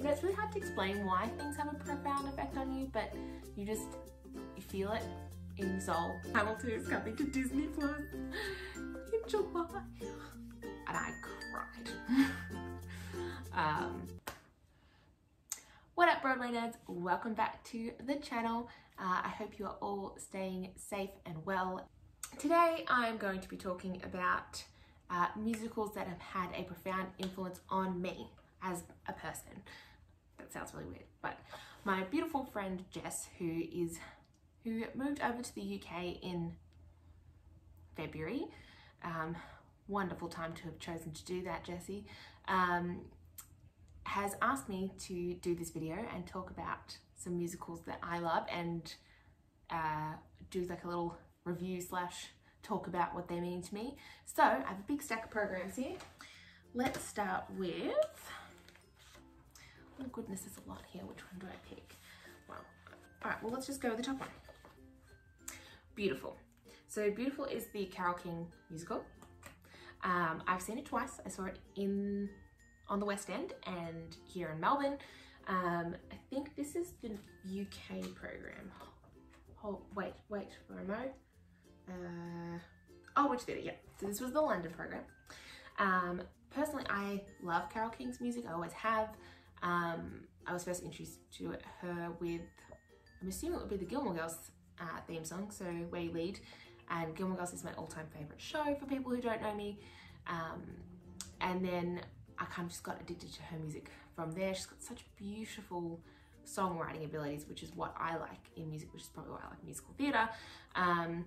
you know, it's really hard to explain why things have a profound effect on you, but you just, you feel it in your soul. Hamilton is coming to Disney Plus in July. And I cried. um, what up Broadway nerds? Welcome back to the channel. Uh, I hope you are all staying safe and well. Today I'm going to be talking about uh, musicals that have had a profound influence on me as a person. That sounds really weird, but my beautiful friend Jess, who is who moved over to the UK in February. Um, wonderful time to have chosen to do that, Jessie. Um, has asked me to do this video and talk about some musicals that I love and uh, do like a little review slash talk about what they mean to me. So I have a big stack of programs here. Let's start with, oh goodness, there's a lot here. Which one do I pick? Well, all right, well, let's just go with the top one. Beautiful. So Beautiful is the Carole King musical. Um, I've seen it twice. I saw it in on the West End and here in Melbourne. Um, I think this is the UK program. Oh, wait, wait, am I? Uh, oh, which theatre? Yeah, so this was the London program. Um, personally, I love Carole King's music. I always have. Um, I was first introduced to her with, I'm assuming it would be the Gilmore Girls uh, theme song, so Where You Lead. And Gilmore Girls is my all-time favourite show for people who don't know me. Um, and then I kind of just got addicted to her music from there. She's got such beautiful songwriting abilities, which is what I like in music, which is probably why I like musical theatre. Um,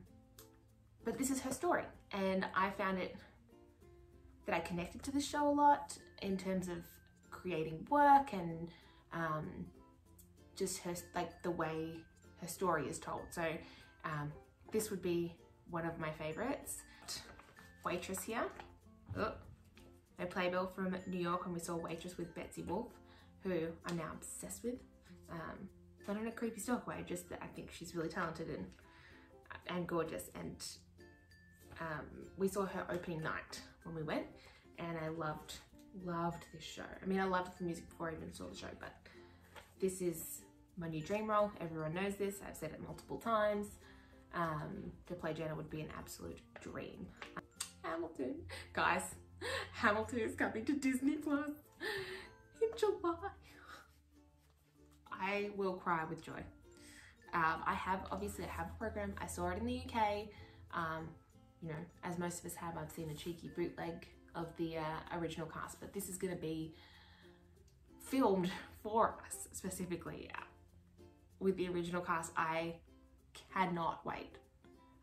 but this is her story, and I found it that I connected to the show a lot in terms of creating work and um, just her like the way her story is told. So um, this would be one of my favorites. Waitress here. Oh, a playbill from New York and we saw Waitress with Betsy Wolfe, who I'm now obsessed with. Um, not in a creepy stalk way, just that I think she's really talented and and gorgeous. And um, we saw her opening night when we went, and I loved loved this show. I mean, I loved the music before I even saw the show, but this is my new dream role. Everyone knows this. I've said it multiple times. Um, to play Jenna would be an absolute dream. Hamilton, guys, Hamilton is coming to Disney Plus in July. I will cry with joy. Um, I have, obviously I have a program. I saw it in the UK. Um, you know, as most of us have, I've seen a cheeky bootleg of the uh, original cast, but this is gonna be filmed for us specifically with the original cast. I cannot wait.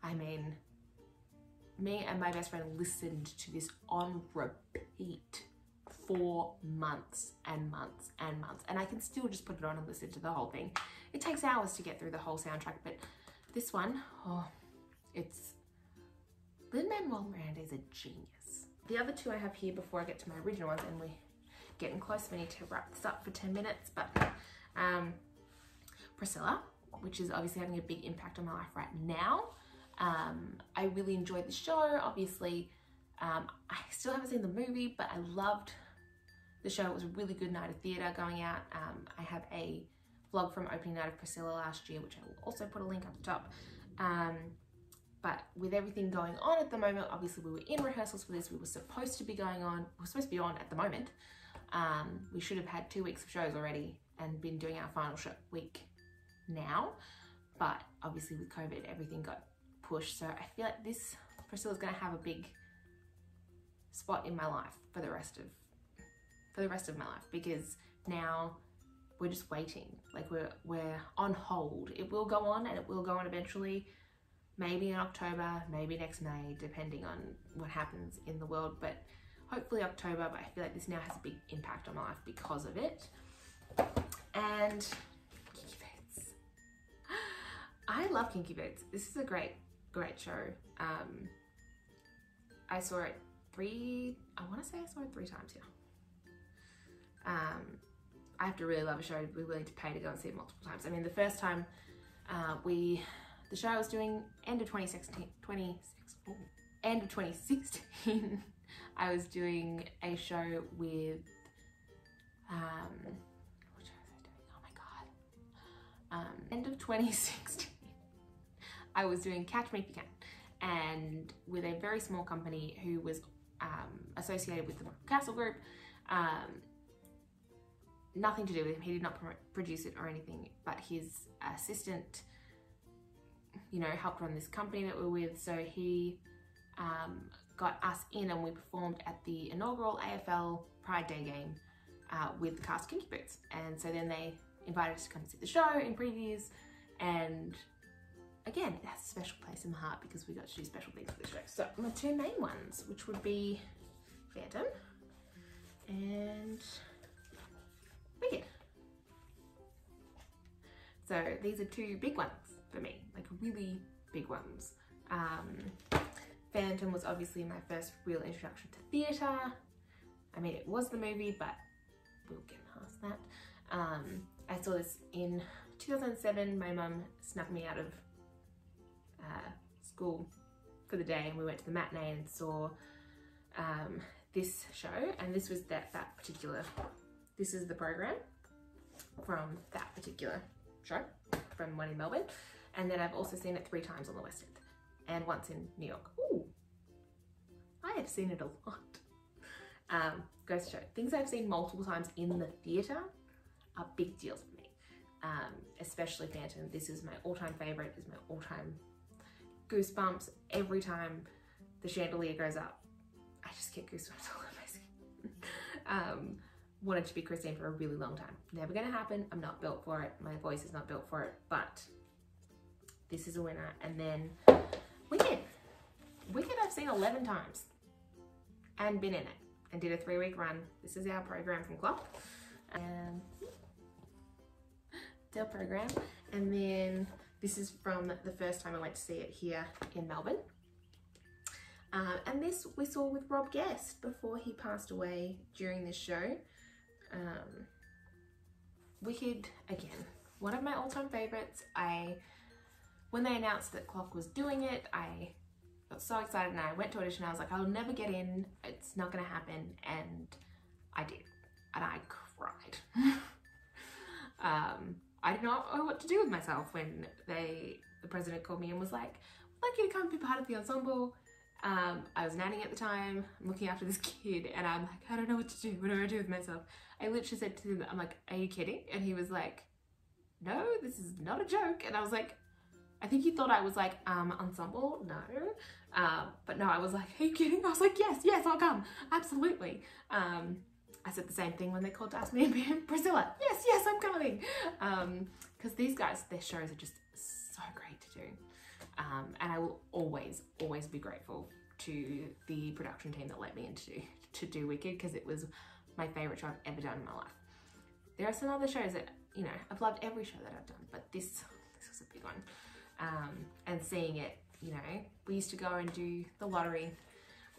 I mean, me and my best friend listened to this on repeat for months and months and months. And I can still just put it on and listen to the whole thing. It takes hours to get through the whole soundtrack, but this one, oh, it's, Lin-Manuel Miranda is a genius. The other two I have here before I get to my original ones, and we're getting close, we need to wrap this up for 10 minutes, but um, Priscilla, which is obviously having a big impact on my life right now. Um, I really enjoyed the show. Obviously, um, I still haven't seen the movie, but I loved the show. It was a really good night of theatre going out. Um, I have a vlog from opening night of Priscilla last year, which I will also put a link up the top. But with everything going on at the moment, obviously we were in rehearsals for this. We were supposed to be going on, we are supposed to be on at the moment. Um, we should have had two weeks of shows already and been doing our final show week now. But obviously with COVID, everything got pushed. So I feel like this Priscilla's gonna have a big spot in my life for the rest of for the rest of my life because now we're just waiting. Like we're we're on hold. It will go on and it will go on eventually. Maybe in October, maybe next May, depending on what happens in the world. But hopefully October, but I feel like this now has a big impact on my life because of it. And Kinky Boots. I love Kinky Boots. This is a great great show. Um, I saw it three, I want to say I saw it three times here. Um, I have to really love a show to be willing to pay to go and see it multiple times. I mean, the first time uh, we, the show I was doing end of 2016, end of 2016, I was doing a show with, um, what show was I doing? Oh my God. Um, end of 2016, I was doing Catch Me If You Can and with a very small company who was um, associated with the Castle Group. Um, nothing to do with him. He did not produce it or anything, but his assistant you know, helped run this company that we're with. So he um, got us in and we performed at the inaugural AFL Pride Day game uh, with the cast Kinky Boots. And so then they invited us to come see the show in previews and again, it has a special place in my heart because we got to do special things for the show. So my two main ones, which would be Phantom and Wicked. So these are two big ones for me, like really big ones. Um, Phantom was obviously my first real introduction to theatre. I mean, it was the movie, but we'll get past that. Um, I saw this in 2007. My mum snuck me out of uh, school for the day and we went to the matinee and saw um, this show and this was that, that particular, this is the program from that particular show from one in Melbourne and then I've also seen it three times on the West End and once in New York. Ooh, I have seen it a lot. Um, goes to show, things I've seen multiple times in the theatre are big deals for me. Um, especially Phantom. This is my all-time favourite, is my all-time goosebumps every time the chandelier goes up. I just get goosebumps all over my skin. um, wanted to be Christine for a really long time. Never gonna happen. I'm not built for it. My voice is not built for it, but this is a winner. And then Wicked. Wicked I've seen 11 times and been in it and did a three week run. This is our program from Club. And their program. And then this is from the first time I went to see it here in Melbourne. Uh, and this we saw with Rob Guest before he passed away during this show. Um, Wicked, again, one of my all-time favorites. I, when they announced that CLOC was doing it, I got so excited and I went to audition. I was like, I'll never get in. It's not gonna happen. And I did. And I cried. um, I did not know what to do with myself when they, the president called me and was like, I'd like you to come be part of the ensemble. Um, I was nannying at the time, I'm looking after this kid, and I'm like, I don't know what to do. What do I do with myself? I literally said to him, I'm like, are you kidding? And he was like, no, this is not a joke. And I was like, I think he thought I was like, um, ensemble, no. Um, but no, I was like, are you kidding? I was like, yes, yes, I'll come, absolutely. Um, I said the same thing when they called to ask me to be Priscilla. Yes, yes, I'm coming. Because um, these guys, their shows are just so great to do. Um, and I will always, always be grateful to the production team that let me into to do Wicked because it was my favourite show I've ever done in my life. There are some other shows that, you know, I've loved every show that I've done, but this, this was a big one. Um, and seeing it, you know, we used to go and do the lottery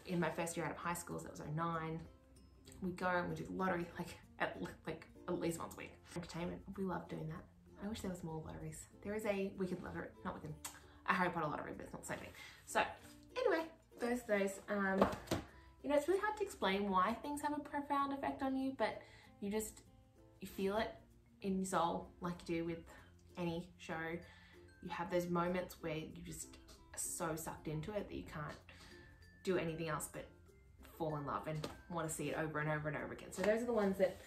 in my first year out of high school, so that was 09 we go and we do the lottery like at like at least once a week. Entertainment, we love doing that. I wish there was more lotteries. There is a Wicked lottery, not Wicked, a Harry Potter lottery, but it's not the same thing. So anyway, those those. Um, you know, it's really hard to explain why things have a profound effect on you, but you just you feel it in your soul like you do with any show. You have those moments where you just are so sucked into it that you can't do anything else but fall in love and want to see it over and over and over again. So those are the ones that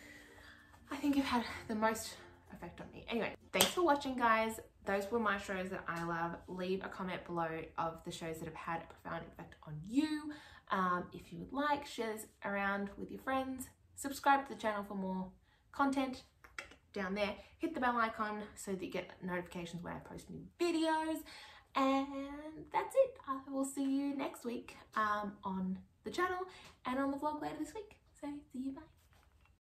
I think have had the most effect on me. Anyway, thanks for watching guys. Those were my shows that I love. Leave a comment below of the shows that have had a profound effect on you. Um, if you would like, share this around with your friends. Subscribe to the channel for more content down there. Hit the bell icon so that you get notifications when I post new videos. And that's it. I will see you next week um, on the channel and on the vlog later this week. So see you, bye.